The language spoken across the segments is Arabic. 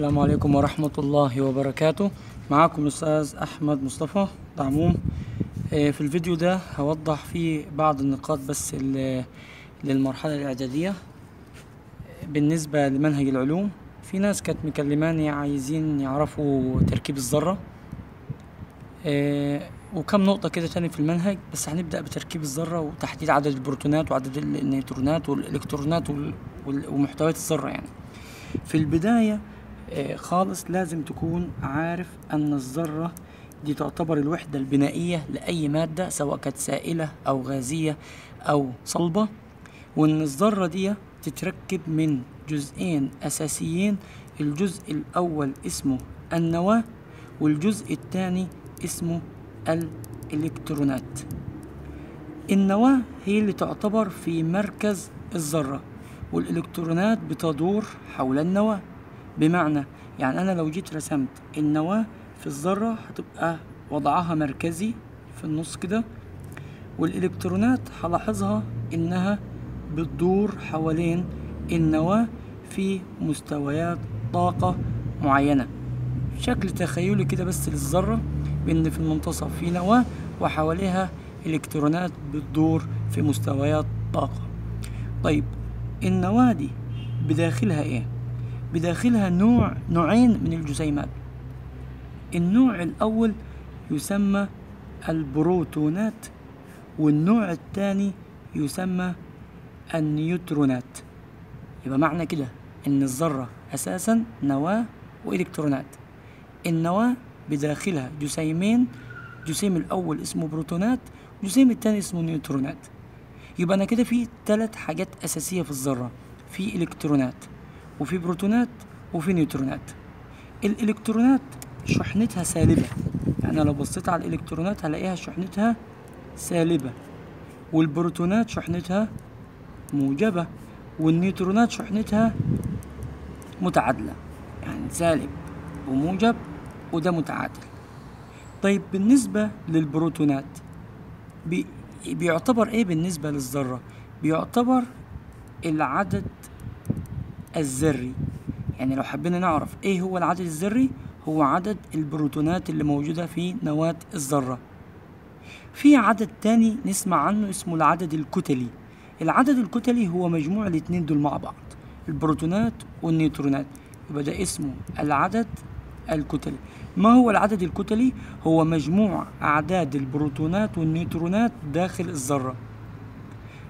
السلام عليكم ورحمة الله وبركاته. معاكم الأستاذ أحمد مصطفى دعموم. آه، في الفيديو ده هوضح فيه بعض النقاط بس للمرحلة الإعدادية. بالنسبة لمنهج العلوم في ناس كانت مكلماني عايزين يعرفوا تركيب الذرة. آه، وكم نقطة كده تاني في المنهج بس هنبدأ بتركيب الذرة وتحديد عدد البروتونات وعدد النيوترونات والإلكترونات وال- وال- ومحتويات الذرة يعني. في البداية خالص لازم تكون عارف أن الذرة دي تعتبر الوحدة البنائية لأي مادة سواء كانت سائلة أو غازية أو صلبة وإن الذرة دي تتركب من جزئين أساسيين. الجزء الأول اسمه النواة والجزء الثاني اسمه الإلكترونات. النواة هي اللي تعتبر في مركز الذرة والإلكترونات بتدور حول النواة. بمعنى يعني أنا لو جيت رسمت النواة في الذرة هتبقى وضعها مركزي في النص كده والإلكترونات هلاحظها إنها بتدور حوالين النواة في مستويات طاقة معينة شكل تخيلي كده بس للذرة بإن في المنتصف في نواة وحواليها إلكترونات بتدور في مستويات طاقة طيب النواة دي بداخلها إيه؟ بداخلها نوع نوعين من الجسيمات النوع الأول يسمى البروتونات والنوع الثاني يسمى النيوترونات. يبقى معنى كده إن الذرة أساسا نواة وإلكترونات. النواة بداخلها جسيمين الجسيم الأول اسمه بروتونات والجسيم الثاني اسمه نيوترونات. يبقى أنا كده في ثلاث حاجات أساسية في الذرة في إلكترونات. وفي بروتونات وفي نيوترونات. الإلكترونات شحنتها سالبة. يعني لو بصيت على الإلكترونات هلاقيها شحنتها سالبة. والبروتونات شحنتها موجبة. والنيوترونات شحنتها متعادلة. يعني سالب وموجب وده متعادل. طيب بالنسبة للبروتونات بي بيعتبر إيه بالنسبة للذرة؟ بيعتبر العدد الذري. يعني لو حبينا نعرف إيه هو العدد الذري هو عدد البروتونات اللي موجودة في نواة الذرة. في عدد تاني نسمع عنه اسمه العدد الكتلي. العدد الكتلي هو مجموع الاتنين دول مع بعض البروتونات والنيوترونات. يبقى ده اسمه العدد الكتلي. ما هو العدد الكتلي؟ هو مجموع أعداد البروتونات والنيوترونات داخل الذرة.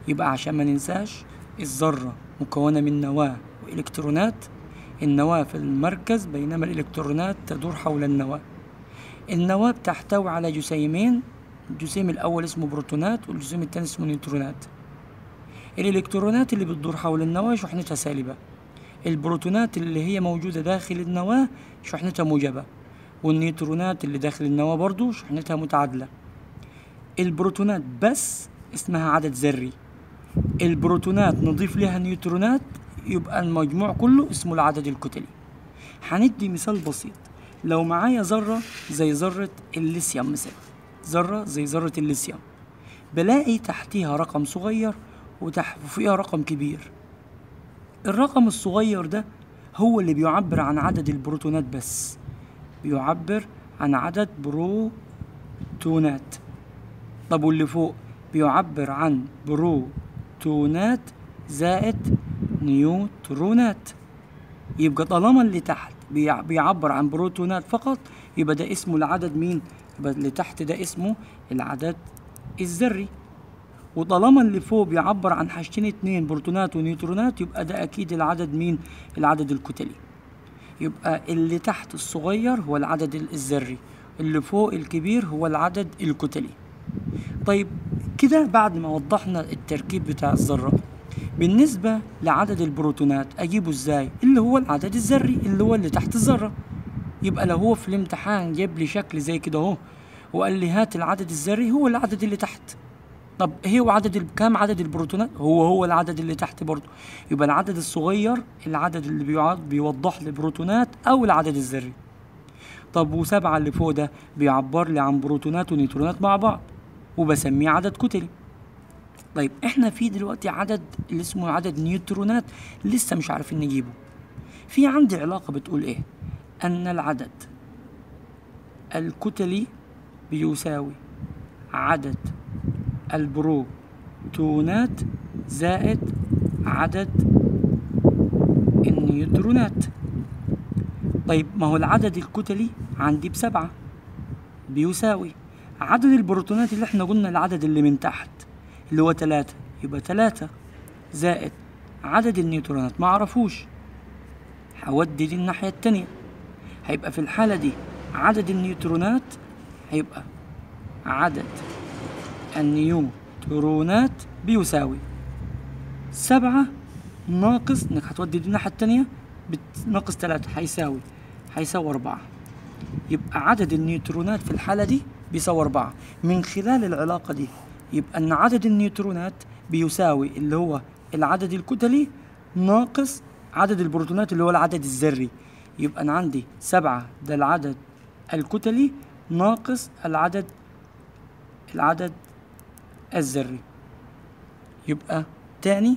يبقى عشان ما ننساش الذرة مكونة من نواة وإلكترونات النواة في المركز بينما الإلكترونات تدور حول النواة. النواة بتحتوي على جسيمين الجسيم الأول اسمه بروتونات والجسيم الثاني اسمه نيوترونات. الإلكترونات اللي بتدور حول النواة شحنتها سالبة. البروتونات اللي هي موجودة داخل النواة شحنتها موجبة. والنيوترونات اللي داخل النواة برضو شحنتها متعادلة. البروتونات بس اسمها عدد ذري. البروتونات نضيف لها نيوترونات يبقى المجموع كله اسمه العدد الكتلي. هدي مثال بسيط. لو معايا ذرة زي ذرة الليثيوم مثلا ذرة زي ذرة الليثيوم. بلاقي تحتيها رقم صغير وفوقيها رقم كبير. الرقم الصغير ده هو اللي بيعبر عن عدد البروتونات بس. بيعبر عن عدد بروتونات. طب واللي فوق؟ بيعبر عن بروتونات زائد نيوترونات يبقى طالما اللي تحت بيع- بيعبر عن بروتونات فقط يبقى ده اسمه العدد مين؟ يبقى اللي تحت ده اسمه العدد الذري. وطالما اللي فوق بيعبر عن حاجتين اتنين بروتونات ونيوترونات يبقى ده أكيد العدد مين؟ العدد الكتلي. يبقى اللي تحت الصغير هو العدد الذري اللي فوق الكبير هو العدد الكتلي. طيب كده بعد ما وضحنا التركيب بتاع الذرة بالنسبة لعدد البروتونات أجيبه إزاي؟ اللي هو العدد الذري اللي هو اللي تحت الذرة. يبقى لو هو في الامتحان جاب لي شكل زي كده أهو وقال لي هات العدد الذري هو العدد اللي تحت. طب إيه هو عدد كام عدد البروتونات؟ هو هو العدد اللي تحت برضه. يبقى العدد الصغير العدد اللي بيعد بيوضح لي بروتونات أو العدد الذري. طب وسبعة اللي فوق ده بيعبر لي عن بروتونات ونيوترونات مع بعض وبسميه عدد كتلي طيب إحنا في دلوقتي عدد اللي اسمه عدد نيوترونات لسه مش عارفين نجيبه. في عندي علاقة بتقول إيه؟ أن العدد الكتلي بيساوي عدد البروتونات زائد عدد النيوترونات. طيب ما هو العدد الكتلي عندي بسبعة بيساوي عدد البروتونات اللي إحنا قلنا العدد اللي من تحت. اللي هو تلاتة. يبقى تلاتة زائد عدد النيوترونات. ما اعرفوش هودي دي الناحية التانية. هيبقى في الحالة دي عدد النيوترونات هيبقى عدد النيوترونات بيساوي سبعة ناقص إنك هتودي دي الناحية التانية ناقص تلاتة هيساوي هيساوي أربعة. يبقى عدد النيوترونات في الحالة دي بيساوي أربعة. من خلال العلاقة دي يبقى أن عدد النيوترونات بيساوي اللي هو العدد الكتلي ناقص عدد البروتونات اللي هو العدد الذري. يبقى أنا عندي سبعة ده العدد الكتلي ناقص العدد العدد الذري. يبقى تاني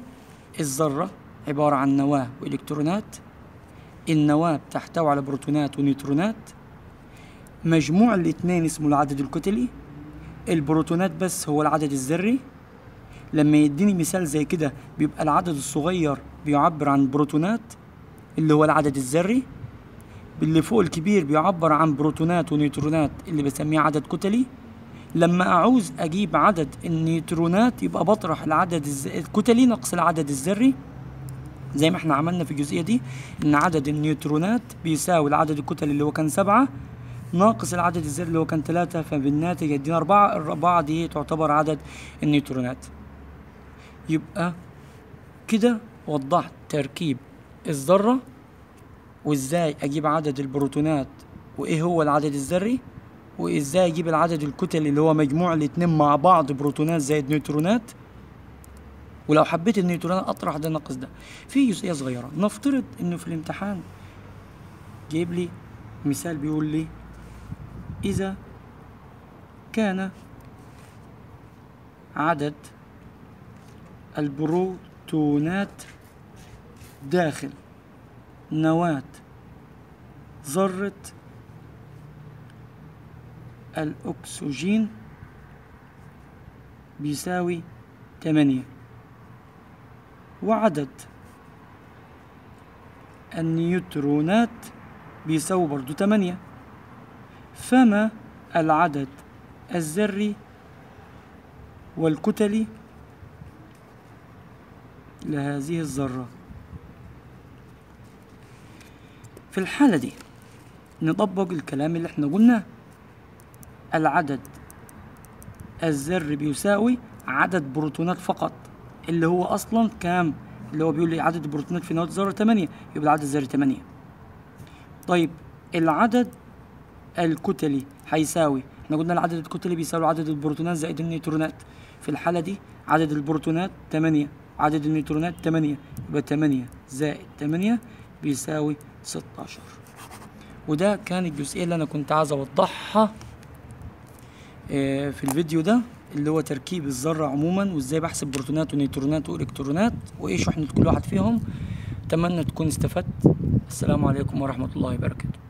الذرة عبارة عن نواة وإلكترونات. النواة بتحتوي على بروتونات ونيوترونات. مجموع الاتنين اسمه العدد الكتلي. البروتونات بس هو العدد الذري. لما يديني مثال زي كده بيبقى العدد الصغير بيعبر عن بروتونات اللي هو العدد الذري. اللي فوق الكبير بيعبر عن بروتونات ونيوترونات اللي بسميه عدد كتلي. لما أعوز أجيب عدد النيوترونات يبقى بطرح العدد الكتلي ناقص العدد الذري. زي ما إحنا عملنا في الجزئية دي إن عدد النيوترونات بيساوي العدد الكتلي اللي هو كان سبعة. ناقص العدد الذري اللي هو كان ثلاثة فبالناتج يدينا أربعة. الأربعة دي تعتبر عدد النيوترونات. يبقى كده وضحت تركيب الذرة وإزاي أجيب عدد البروتونات وإيه هو العدد الذري وإزاي أجيب العدد الكتلي اللي هو مجموع الاتنين مع بعض بروتونات زائد نيوترونات. ولو حبيت النيوترونات أطرح ده ناقص ده. في جزئية صغيرة. نفترض إنه في الامتحان جايب لي مثال بيقول لي إذا كان عدد البروتونات داخل نواة ذرة الأكسجين بيساوي تمانية وعدد النيوترونات بيساوي برضو تمانية فما العدد الذري والكتلي لهذه الذرة؟ في الحالة دي نطبق الكلام اللي إحنا قلناه. العدد الذري بيساوي عدد بروتونات فقط اللي هو أصلا كام؟ اللي هو بيقول لي عدد البروتونات في نواة الذرة 8 يبقى العدد الذري 8 طيب العدد الكتلي هيساوي إحنا قلنا العدد الكتلي بيساوي عدد البروتونات زائد النيوترونات. في الحالة دي عدد البروتونات 8 عدد النيوترونات 8 يبقى 8 زائد 8 بيساوي 16 وده كان الجزئية اللي أنا كنت عايز أوضحها آه، في الفيديو ده اللي هو تركيب الذرة عموما وإزاي بحسب بروتونات ونيوترونات وإلكترونات وايه شحنة كل واحد فيهم. أتمنى تكون استفدت. السلام عليكم ورحمة الله وبركاته.